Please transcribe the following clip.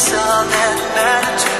It's all that matters